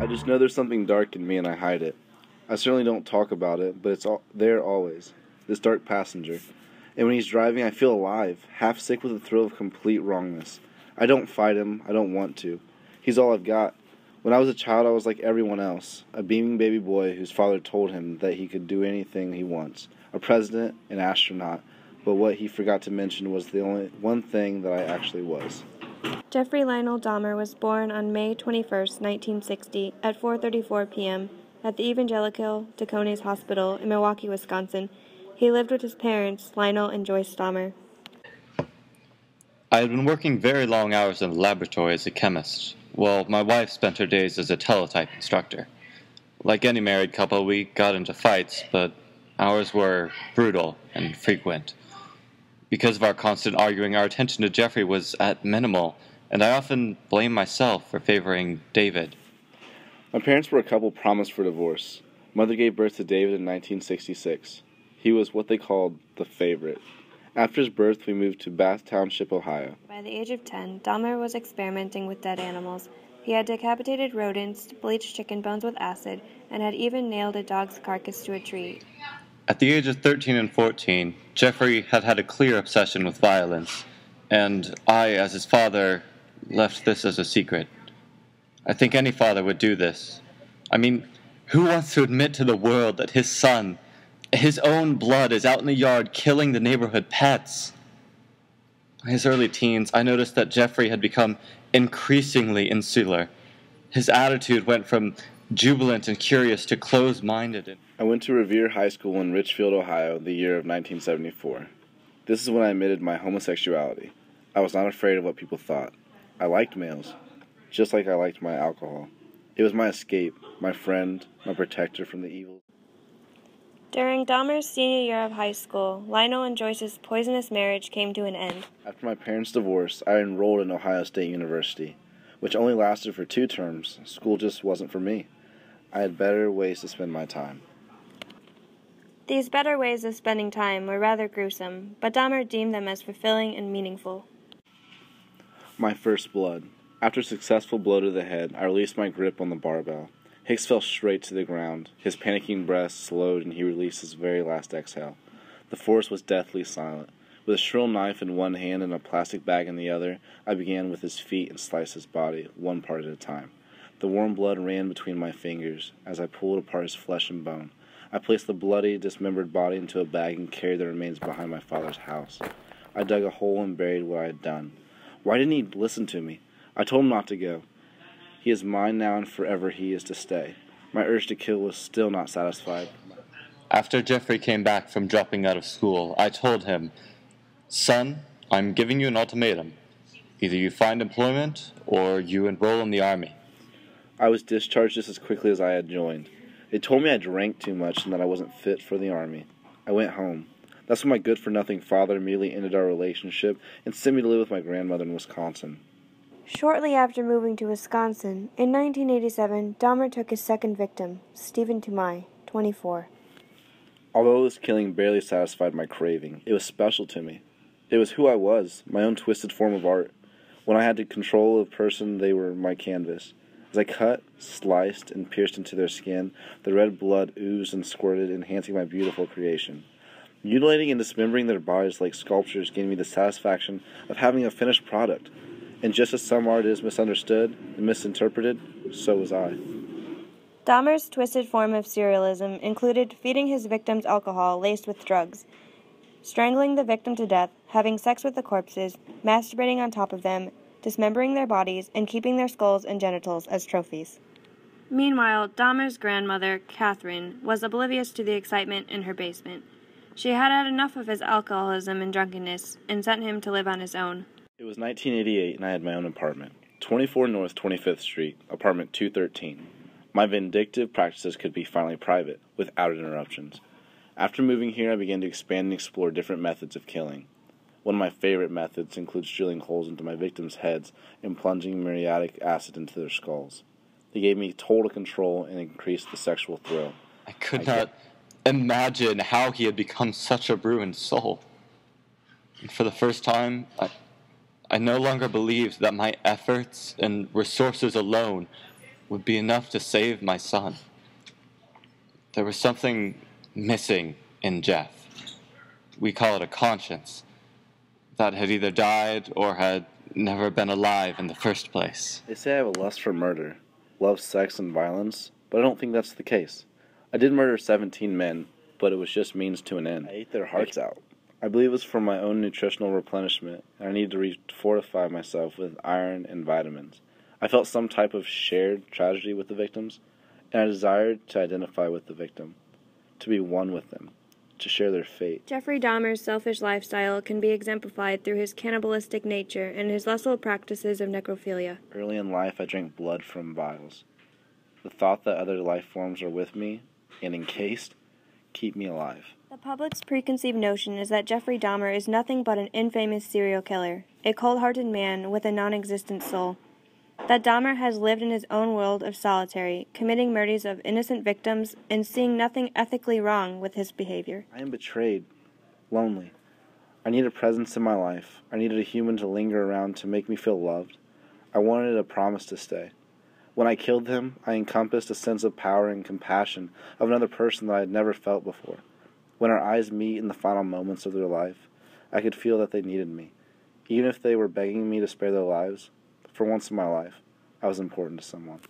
I just know there's something dark in me and I hide it. I certainly don't talk about it, but it's all, there always. This dark passenger. And when he's driving, I feel alive, half sick with the thrill of complete wrongness. I don't fight him, I don't want to. He's all I've got. When I was a child, I was like everyone else a beaming baby boy whose father told him that he could do anything he wants a president, an astronaut, but what he forgot to mention was the only one thing that I actually was. Jeffrey Lionel Dahmer was born on May 21, 1960, at 4:34 p.m. at the Evangelical Deaconess Hospital in Milwaukee, Wisconsin. He lived with his parents, Lionel and Joyce Dahmer. I had been working very long hours in the laboratory as a chemist, while my wife spent her days as a teletype instructor. Like any married couple, we got into fights, but ours were brutal and frequent. Because of our constant arguing, our attention to Jeffrey was at minimal, and I often blamed myself for favoring David. My parents were a couple promised for divorce. Mother gave birth to David in 1966. He was what they called the favorite. After his birth, we moved to Bath Township, Ohio. By the age of 10, Dahmer was experimenting with dead animals. He had decapitated rodents, bleached chicken bones with acid, and had even nailed a dog's carcass to a tree. At the age of 13 and 14, Jeffrey had had a clear obsession with violence, and I, as his father, left this as a secret. I think any father would do this. I mean, who wants to admit to the world that his son, his own blood, is out in the yard killing the neighborhood pets? In his early teens, I noticed that Jeffrey had become increasingly insular. His attitude went from jubilant and curious to close minded. I went to Revere High School in Richfield, Ohio, the year of 1974. This is when I admitted my homosexuality. I was not afraid of what people thought. I liked males, just like I liked my alcohol. It was my escape, my friend, my protector from the evil. During Dahmer's senior year of high school, Lionel and Joyce's poisonous marriage came to an end. After my parents' divorce, I enrolled in Ohio State University, which only lasted for two terms. School just wasn't for me. I had better ways to spend my time. These better ways of spending time were rather gruesome, but Dahmer deemed them as fulfilling and meaningful. My first blood. After a successful blow to the head, I released my grip on the barbell. Hicks fell straight to the ground. His panicking breath slowed and he released his very last exhale. The forest was deathly silent. With a shrill knife in one hand and a plastic bag in the other, I began with his feet and sliced his body, one part at a time. The warm blood ran between my fingers as I pulled apart his flesh and bone. I placed the bloody, dismembered body into a bag and carried the remains behind my father's house. I dug a hole and buried what I had done. Why didn't he listen to me? I told him not to go. He is mine now and forever he is to stay. My urge to kill was still not satisfied. After Jeffrey came back from dropping out of school, I told him, Son, I'm giving you an ultimatum. Either you find employment or you enroll in the army. I was discharged just as quickly as I had joined. They told me I drank too much and that I wasn't fit for the army. I went home. That's when my good for nothing father immediately ended our relationship and sent me to live with my grandmother in Wisconsin. Shortly after moving to Wisconsin, in 1987, Dahmer took his second victim, Steven Tuomi, 24. Although this killing barely satisfied my craving, it was special to me. It was who I was, my own twisted form of art. When I had to control a person, they were my canvas. As I cut, sliced, and pierced into their skin, the red blood oozed and squirted, enhancing my beautiful creation. Mutilating and dismembering their bodies like sculptures gave me the satisfaction of having a finished product. And just as some art is misunderstood and misinterpreted, so was I. Dahmer's twisted form of serialism included feeding his victims alcohol laced with drugs, strangling the victim to death, having sex with the corpses, masturbating on top of them, dismembering their bodies, and keeping their skulls and genitals as trophies. Meanwhile, Dahmer's grandmother, Catherine, was oblivious to the excitement in her basement. She had had enough of his alcoholism and drunkenness and sent him to live on his own. It was 1988 and I had my own apartment. 24 North 25th Street, apartment 213. My vindictive practices could be finally private, without interruptions. After moving here, I began to expand and explore different methods of killing. One of my favorite methods includes drilling holes into my victims' heads and plunging muriatic acid into their skulls. They gave me total control and increased the sexual thrill. I could I not imagine how he had become such a ruined soul. And for the first time, I, I no longer believed that my efforts and resources alone would be enough to save my son. There was something missing in Jeff. We call it a conscience that had either died or had never been alive in the first place. They say I have a lust for murder, love sex and violence, but I don't think that's the case. I did murder 17 men, but it was just means to an end. I ate their hearts out. I believe it was for my own nutritional replenishment, and I needed to re- fortify myself with iron and vitamins. I felt some type of shared tragedy with the victims, and I desired to identify with the victim, to be one with them, to share their fate. Jeffrey Dahmer's selfish lifestyle can be exemplified through his cannibalistic nature and his lustful practices of necrophilia. Early in life, I drank blood from vials. The thought that other life forms are with me and encased keep me alive. The public's preconceived notion is that Jeffrey Dahmer is nothing but an infamous serial killer, a cold hearted man with a non existent soul. That Dahmer has lived in his own world of solitary, committing murders of innocent victims and seeing nothing ethically wrong with his behavior. I am betrayed, lonely. I needed a presence in my life. I needed a human to linger around to make me feel loved. I wanted a promise to stay. When I killed him, I encompassed a sense of power and compassion of another person that I had never felt before. When our eyes meet in the final moments of their life, I could feel that they needed me. Even if they were begging me to spare their lives, for once in my life, I was important to someone.